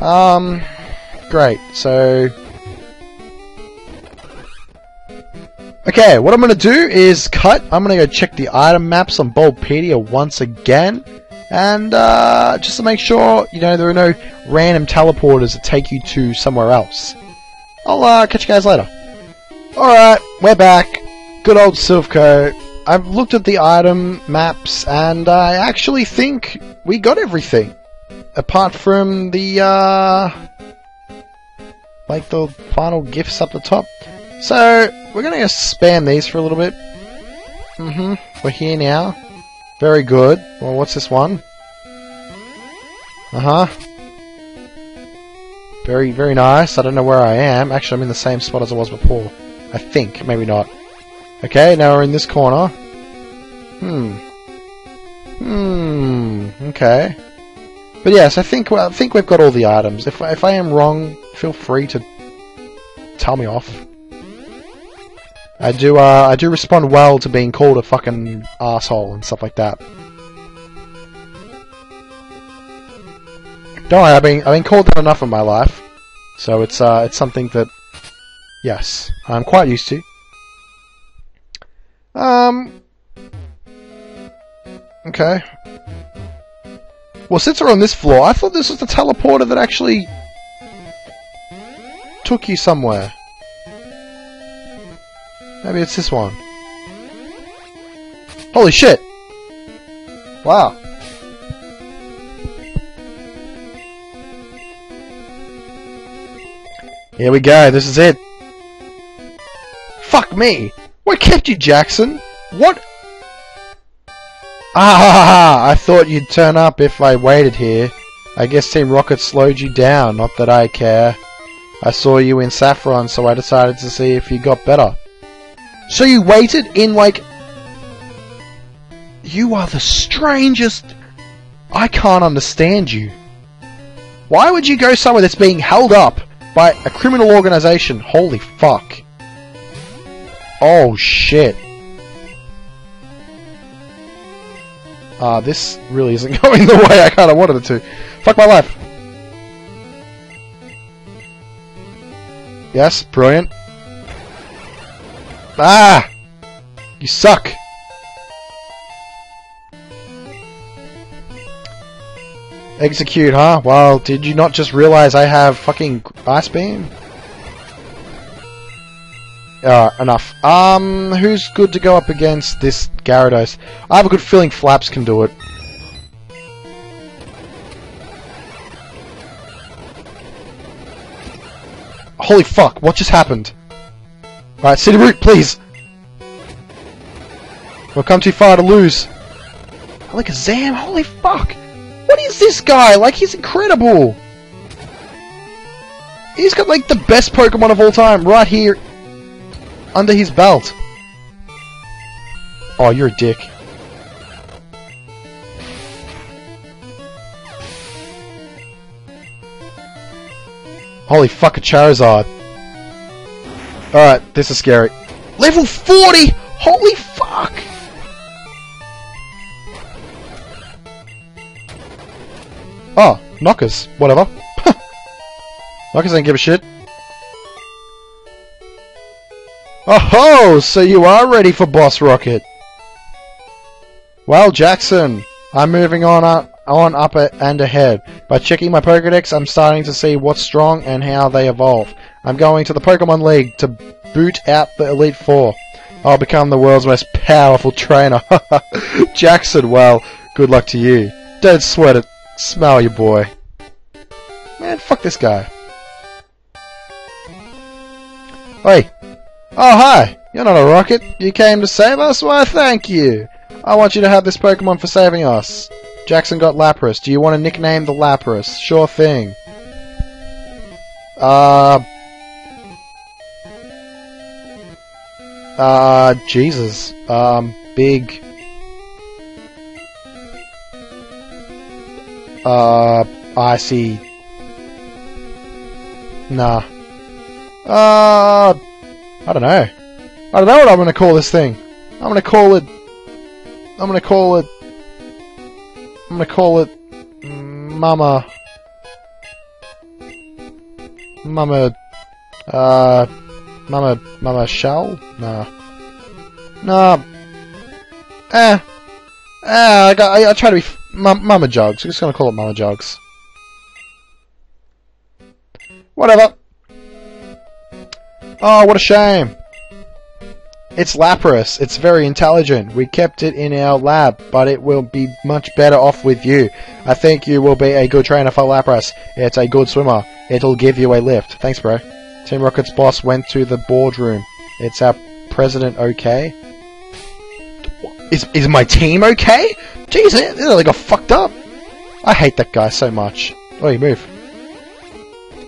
Um, great. So, okay, what I'm gonna do is cut. I'm gonna go check the item maps on Bulbapedia once again, and uh, just to make sure you know there are no random teleporters that take you to somewhere else. I'll uh, catch you guys later. All right, we're back. Good old Silph Co. I've looked at the item maps, and I actually think we got everything apart from the, uh, like the final gifts up the top. So, we're gonna go spam these for a little bit. Mm-hmm, we're here now. Very good. Well, what's this one? Uh-huh. Very, very nice. I don't know where I am. Actually, I'm in the same spot as I was before. I think. Maybe not. Okay, now we're in this corner. Hmm. Hmm. Okay. But yes, I think I think we've got all the items. If if I am wrong, feel free to tell me off. I do uh, I do respond well to being called a fucking asshole and stuff like that. Don't worry, I've been I've been called that enough in my life, so it's uh it's something that yes I'm quite used to. Um. Okay. Well, since we're on this floor, I thought this was the teleporter that actually took you somewhere. Maybe it's this one. Holy shit! Wow. Here we go, this is it. Fuck me! What kept you, Jackson? What Ah, I thought you'd turn up if I waited here. I guess Team Rocket slowed you down, not that I care. I saw you in Saffron, so I decided to see if you got better. So you waited in, like... You are the strangest... I can't understand you. Why would you go somewhere that's being held up by a criminal organization? Holy fuck. Oh shit. Uh, this really isn't going the way I kind of wanted it to. Fuck my life. Yes, brilliant. Ah! You suck! Exeggcute, huh? Well, did you not just realize I have fucking Ice Beam? Uh, enough. Um, who's good to go up against this Gyarados? I have a good feeling Flaps can do it. Holy fuck, what just happened? Alright, City Root, please! We've come too far to lose. Alakazam, holy fuck! What is this guy? Like, he's incredible! He's got, like, the best Pokemon of all time right here under his belt. Oh, you're a dick. Holy fuck, a Charizard. Alright, this is scary. Level 40! Holy fuck! Oh, knockers. Whatever. knockers don't give a shit. Oh ho, so you are ready for Boss Rocket. Well, Jackson, I'm moving on up, on up and ahead. By checking my Pokedex, I'm starting to see what's strong and how they evolve. I'm going to the Pokemon League to boot out the Elite Four. I'll become the world's most powerful trainer. Jackson, well, good luck to you. Don't sweat it. Smell your boy. Man, fuck this guy. Hey, Oh, hi! You're not a rocket. You came to save us? Why, thank you! I want you to have this Pokemon for saving us. Jackson got Lapras. Do you want to nickname the Lapras? Sure thing. Uh... Uh, Jesus. Um, big... Uh, icy... Nah. Uh... I don't know. I don't know what I'm going to call this thing. I'm going to call it... I'm going to call it... I'm going to call it... Mama... Mama, uh, Mama, Mama Shell? Nah. Nah. Eh. Eh, I, got, I, I try to be Mama Jugs. I'm just gonna call it Mama Jugs. Whatever. Oh, what a shame. It's Lapras. It's very intelligent. We kept it in our lab, but it will be much better off with you. I think you will be a good trainer for Lapras. It's a good swimmer. It'll give you a lift. Thanks, bro. Team Rocket's boss went to the boardroom. It's our president okay? Is, is my team okay? Jeez, they got fucked up. I hate that guy so much. Oh, you move.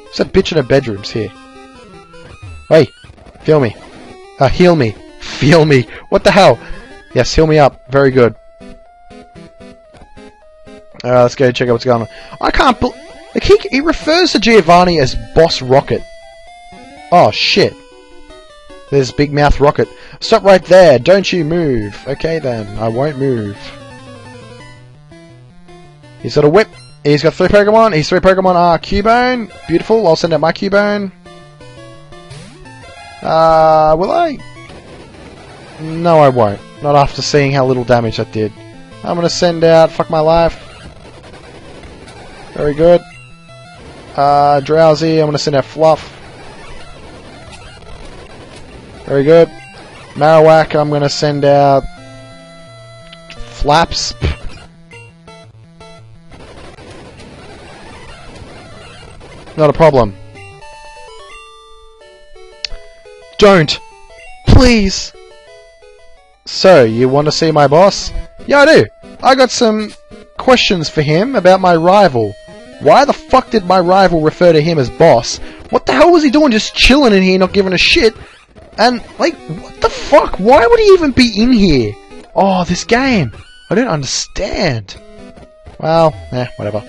What's that bitch in her bedroom's here? Hey, feel me. Uh, heal me. Feel me. What the hell? Yes, heal me up. Very good. Uh, let's go check out what's going on. I can't bel Like, he, he refers to Giovanni as Boss Rocket. Oh, shit. There's Big Mouth Rocket. Stop right there. Don't you move. Okay, then. I won't move. He's got a whip. He's got three Pokemon. He's three Pokemon are Cubone. Beautiful. I'll send out my Cubone. Uh, will I? No, I won't. Not after seeing how little damage that did. I'm gonna send out Fuck My Life. Very good. Uh, Drowsy, I'm gonna send out Fluff. Very good. Marowak, I'm gonna send out Flaps. Not a problem. Don't! Please! So, you want to see my boss? Yeah, I do. I got some questions for him about my rival. Why the fuck did my rival refer to him as boss? What the hell was he doing just chilling in here, not giving a shit? And, like, what the fuck? Why would he even be in here? Oh, this game. I don't understand. Well, eh, whatever.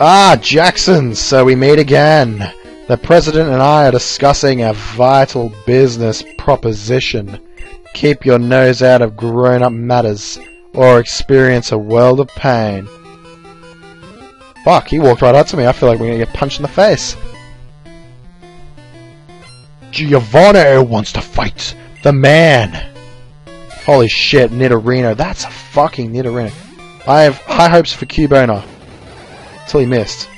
Ah, Jackson, so we meet again. The President and I are discussing a vital business proposition. Keep your nose out of grown-up matters, or experience a world of pain. Fuck, he walked right up to me. I feel like we're gonna get punched in the face. Giovanni wants to fight the man. Holy shit, Nidorino. That's a fucking Nidorino. I have high hopes for Cubona. Until he missed.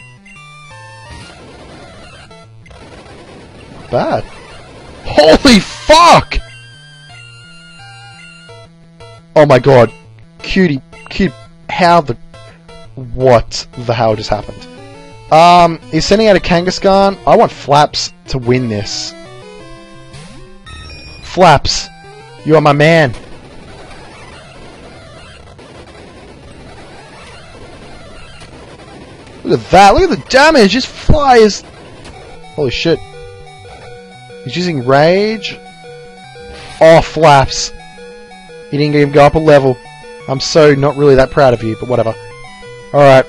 Bad. Holy fuck! Oh my god. Cutie, cute, how the, what the hell just happened? Um, he's sending out a Kangaskhan. I want Flaps to win this. Flaps, you are my man. Look at that, look at the damage, just flies. Holy shit. He's using Rage. Oh, Flaps. He didn't even go up a level. I'm so not really that proud of you, but whatever. Alright.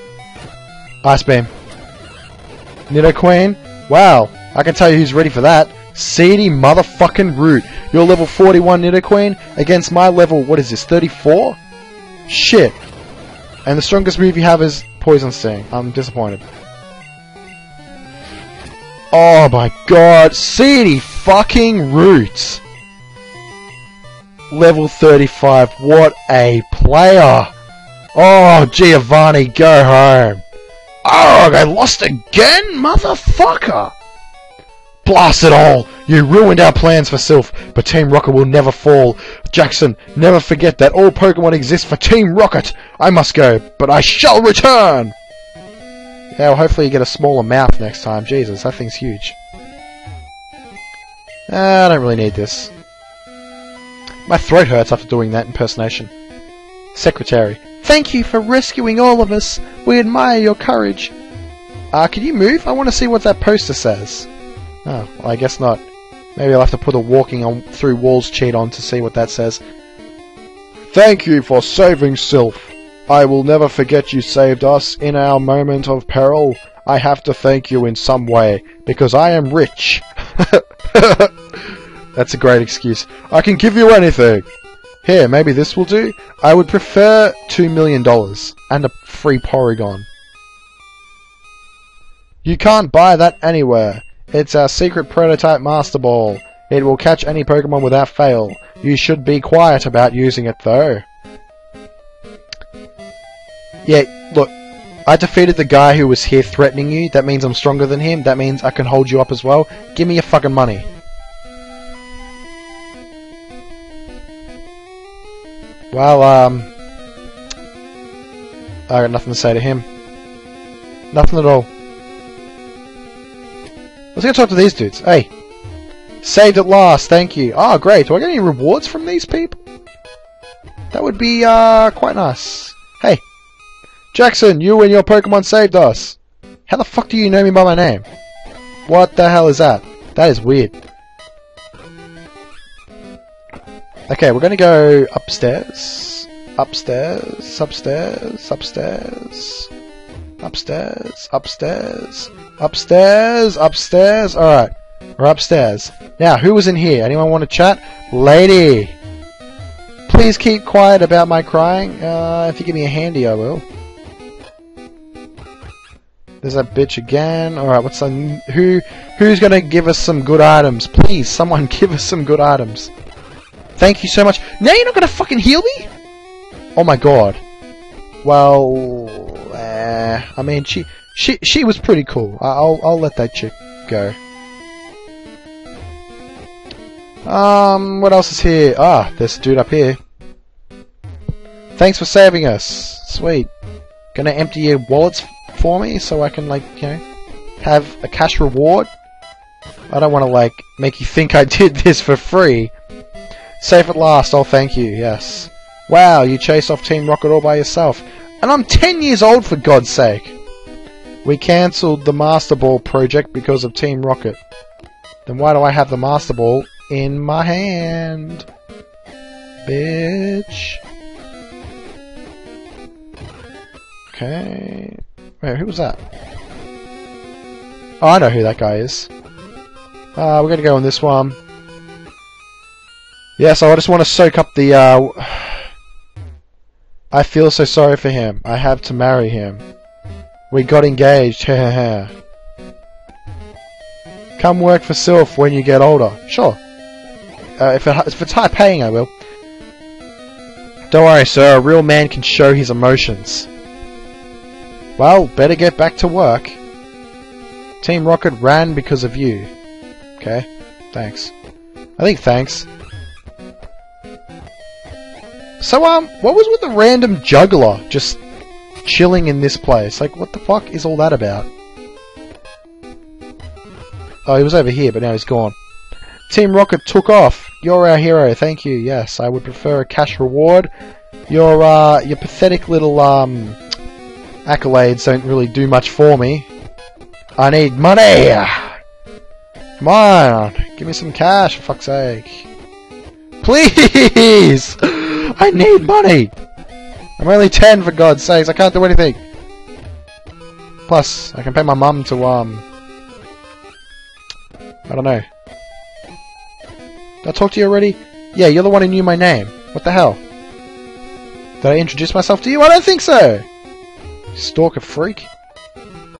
Ice Beam. Nidoqueen. Wow. I can tell you who's ready for that. Seedy motherfucking Root. You're level 41 Nidoqueen against my level, what is this, 34? Shit. And the strongest move you have is Poison Sting. I'm disappointed. Oh my god, seedy fucking roots! Level 35, what a player! Oh, Giovanni, go home! Oh, I lost again, motherfucker! Blast it all! You ruined our plans for Silph, but Team Rocket will never fall. Jackson, never forget that all Pokemon exist for Team Rocket! I must go, but I shall return! Yeah, well, hopefully you get a smaller mouth next time. Jesus, that thing's huge. Uh, I don't really need this. My throat hurts after doing that impersonation. Secretary. Thank you for rescuing all of us. We admire your courage. Uh, can you move? I want to see what that poster says. Oh, well, I guess not. Maybe I'll have to put a walking on through walls cheat on to see what that says. Thank you for saving Silph. I will never forget you saved us in our moment of peril. I have to thank you in some way, because I am rich. That's a great excuse. I can give you anything. Here, maybe this will do. I would prefer $2 million and a free Porygon. You can't buy that anywhere. It's our secret prototype Master Ball. It will catch any Pokemon without fail. You should be quiet about using it though. Yeah, look, I defeated the guy who was here threatening you. That means I'm stronger than him. That means I can hold you up as well. Give me your fucking money. Well, um... I got nothing to say to him. Nothing at all. Let's go talk to these dudes. Hey. Saved at last, thank you. Oh, great. Do I get any rewards from these people? That would be, uh, quite nice. Hey. Jackson, you and your Pokemon saved us. How the fuck do you know me by my name? What the hell is that? That is weird. Okay, we're gonna go upstairs. Upstairs, upstairs, upstairs. Upstairs, upstairs, upstairs, upstairs. Alright, we're upstairs. Now, who was in here? Anyone want to chat? Lady! Please keep quiet about my crying. Uh, if you give me a handy, I will. There's that bitch again. Alright, what's on... Who, who's gonna give us some good items? Please, someone give us some good items. Thank you so much. Now you're not gonna fucking heal me? Oh my god. Well, uh, I mean, she she she was pretty cool. I'll I'll let that chick go. Um, what else is here? Ah, this dude up here. Thanks for saving us. Sweet. Gonna empty your wallets for me so I can like you know have a cash reward. I don't want to like make you think I did this for free. Safe at last, oh thank you, yes. Wow, you chased off Team Rocket all by yourself. And I'm 10 years old for God's sake! We cancelled the Master Ball project because of Team Rocket. Then why do I have the Master Ball in my hand? Bitch. Okay. Wait, who was that? Oh, I know who that guy is. Uh, we're gonna go on this one. Yeah, so I just want to soak up the, uh... I feel so sorry for him. I have to marry him. We got engaged, Come work for Silph when you get older. Sure. Uh, if, it, if it's high paying, I will. Don't worry, sir. A real man can show his emotions. Well, better get back to work. Team Rocket ran because of you. Okay. Thanks. I think thanks. So, um, what was with the random juggler just chilling in this place? Like, what the fuck is all that about? Oh, he was over here, but now he's gone. Team Rocket took off. You're our hero, thank you. Yes, I would prefer a cash reward. Your, uh, your pathetic little, um, accolades don't really do much for me. I need money! Come on, give me some cash, for fuck's sake. Please! I need money! I'm only 10 for God's sakes, I can't do anything! Plus, I can pay my mum to, um... I don't know. Did I talk to you already? Yeah, you're the one who knew my name. What the hell? Did I introduce myself to you? I don't think so! Stalker freak.